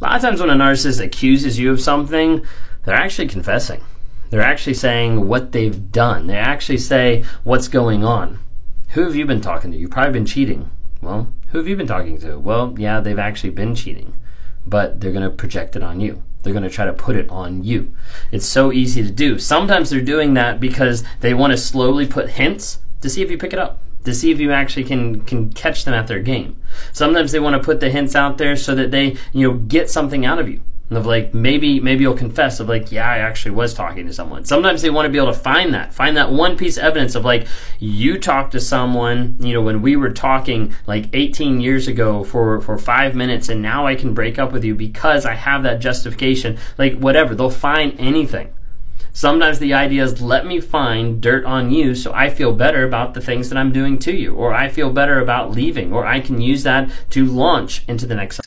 A lot of times when a narcissist accuses you of something, they're actually confessing. They're actually saying what they've done. They actually say what's going on. Who have you been talking to? You've probably been cheating. Well, who have you been talking to? Well, yeah, they've actually been cheating, but they're going to project it on you. They're going to try to put it on you. It's so easy to do. Sometimes they're doing that because they want to slowly put hints to see if you pick it up to see if you actually can can catch them at their game. Sometimes they want to put the hints out there so that they you know get something out of you. Of like maybe maybe you'll confess of like yeah I actually was talking to someone. Sometimes they want to be able to find that find that one piece of evidence of like you talked to someone you know when we were talking like 18 years ago for for five minutes and now I can break up with you because I have that justification like whatever they'll find anything Sometimes the idea is let me find dirt on you so I feel better about the things that I'm doing to you, or I feel better about leaving, or I can use that to launch into the next.